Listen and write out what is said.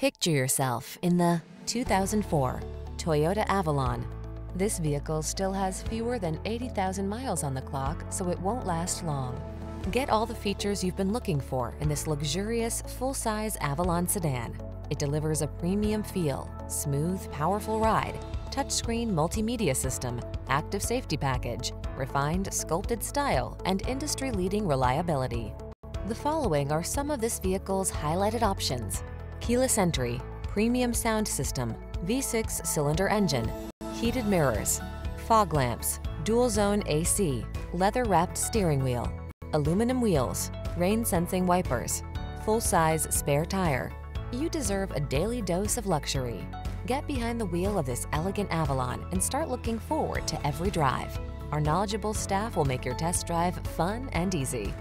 Picture yourself in the 2004 Toyota Avalon. This vehicle still has fewer than 80,000 miles on the clock, so it won't last long. Get all the features you've been looking for in this luxurious, full-size Avalon sedan. It delivers a premium feel, smooth, powerful ride, touchscreen multimedia system, active safety package, refined sculpted style, and industry-leading reliability. The following are some of this vehicle's highlighted options. Keyless entry, premium sound system, V6 cylinder engine, heated mirrors, fog lamps, dual zone AC, leather wrapped steering wheel, aluminum wheels, rain sensing wipers, full size spare tire. You deserve a daily dose of luxury. Get behind the wheel of this elegant Avalon and start looking forward to every drive. Our knowledgeable staff will make your test drive fun and easy.